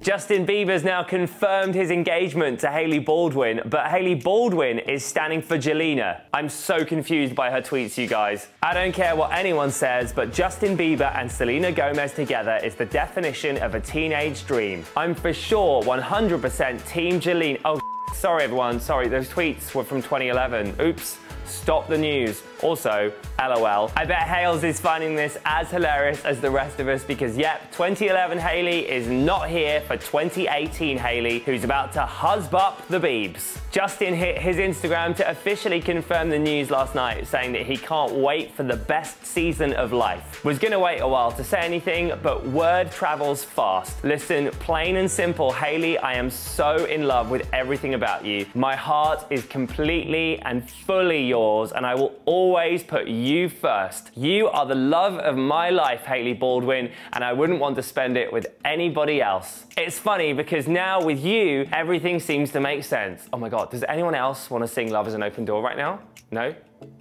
Justin Bieber's now confirmed his engagement to Hailey Baldwin, but Hailey Baldwin is standing for Jelena. I'm so confused by her tweets, you guys. I don't care what anyone says, but Justin Bieber and Selena Gomez together is the definition of a teenage dream. I'm for sure 100% Team Jelena. Oh, sorry everyone, sorry, those tweets were from 2011. Oops. Stop the news. Also, LOL. I bet Hales is finding this as hilarious as the rest of us because, yep, 2011 Hailey is not here for 2018 Hailey, who's about to husb up the Beebs. Justin hit his Instagram to officially confirm the news last night, saying that he can't wait for the best season of life. Was gonna wait a while to say anything, but word travels fast. Listen, plain and simple, Hailey, I am so in love with everything about you. My heart is completely and fully yours, and I will always put you first. You are the love of my life, Hailey Baldwin, and I wouldn't want to spend it with anybody else. It's funny because now with you, everything seems to make sense. Oh my God, does anyone else want to sing Love is an Open Door right now? No?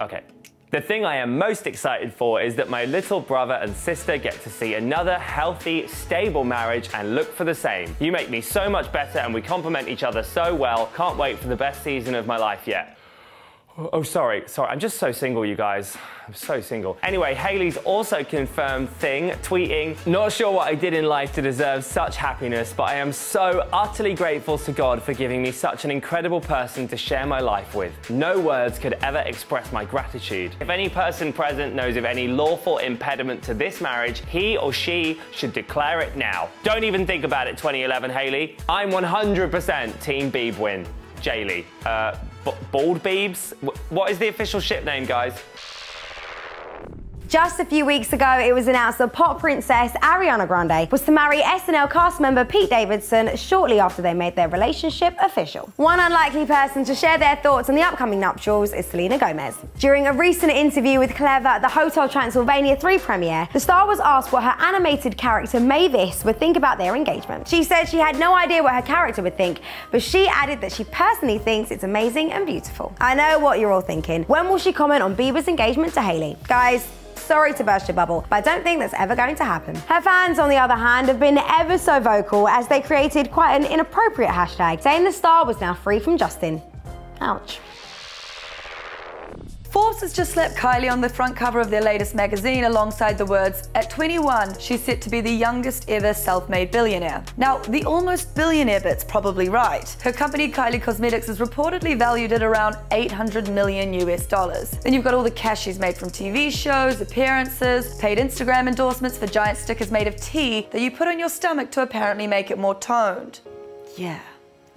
Okay. The thing I am most excited for is that my little brother and sister get to see another healthy, stable marriage and look for the same. You make me so much better and we complement each other so well. Can't wait for the best season of my life yet. Oh, sorry, sorry. I'm just so single, you guys. I'm so single. Anyway, Hailey's also confirmed thing, tweeting, not sure what I did in life to deserve such happiness, but I am so utterly grateful to God for giving me such an incredible person to share my life with. No words could ever express my gratitude. If any person present knows of any lawful impediment to this marriage, he or she should declare it now. Don't even think about it, 2011 Hailey. I'm 100% Team Beeb win. Jaylee. Uh, Bald Beebs? What is the official ship name, guys? Just a few weeks ago, it was announced that pop princess Ariana Grande was to marry SNL cast member Pete Davidson shortly after they made their relationship official. One unlikely person to share their thoughts on the upcoming nuptials is Selena Gomez. During a recent interview with Clevver at the Hotel Transylvania 3 premiere, the star was asked what her animated character Mavis would think about their engagement. She said she had no idea what her character would think, but she added that she personally thinks it's amazing and beautiful. I know what you're all thinking. When will she comment on Bieber's engagement to Hailey? Guys, Sorry to burst your bubble, but I don't think that's ever going to happen. Her fans, on the other hand, have been ever so vocal as they created quite an inappropriate hashtag, saying the star was now free from Justin. Ouch. Forbes has just slapped Kylie on the front cover of their latest magazine alongside the words, at 21, she's set to be the youngest ever self-made billionaire. Now, the almost billionaire bit's probably right. Her company, Kylie Cosmetics, is reportedly valued at around 800 million US dollars. Then you've got all the cash she's made from TV shows, appearances, paid Instagram endorsements for giant stickers made of tea that you put on your stomach to apparently make it more toned. Yeah.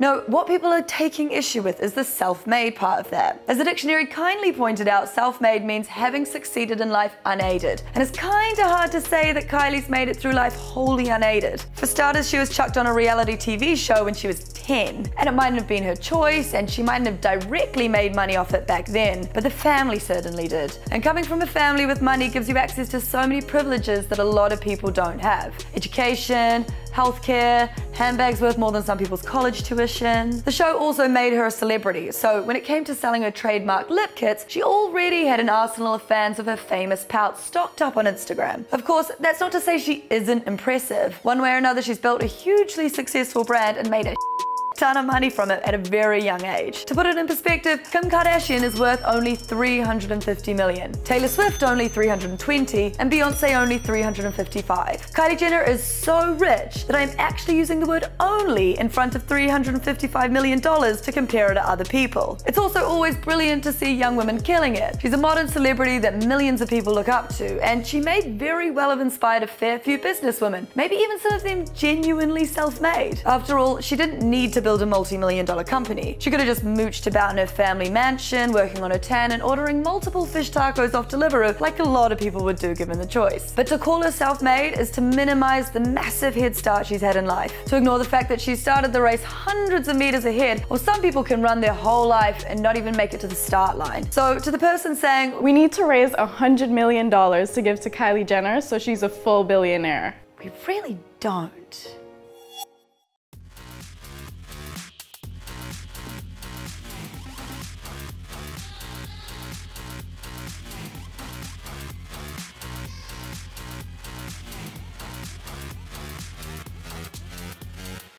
No, what people are taking issue with is the self-made part of that. As the dictionary kindly pointed out, self-made means having succeeded in life unaided. And it's kinda hard to say that Kylie's made it through life wholly unaided. For starters, she was chucked on a reality TV show when she was 10. And it mightn't have been her choice, and she mightn't have directly made money off it back then, but the family certainly did. And coming from a family with money gives you access to so many privileges that a lot of people don't have. Education, healthcare, handbags worth more than some people's college tuition. The show also made her a celebrity, so when it came to selling her trademark lip kits, she already had an arsenal of fans of her famous pout stocked up on Instagram. Of course, that's not to say she isn't impressive. One way or another, she's built a hugely successful brand and made a ton of money from it at a very young age. To put it in perspective, Kim Kardashian is worth only 350 million, Taylor Swift only 320, and Beyonce only 355. Kylie Jenner is so rich that I'm actually using the word only in front of 355 million dollars to compare her to other people. It's also always brilliant to see young women killing it. She's a modern celebrity that millions of people look up to, and she may very well have inspired a fair few businesswomen, maybe even some of them genuinely self-made. After all, she didn't need to build build a multi-million dollar company. She could have just mooched about in her family mansion, working on her tan and ordering multiple fish tacos off Deliveroo like a lot of people would do given the choice. But to call her self-made is to minimize the massive head start she's had in life. To ignore the fact that she started the race hundreds of meters ahead, or some people can run their whole life and not even make it to the start line. So to the person saying, we need to raise $100 million to give to Kylie Jenner so she's a full billionaire. We really don't.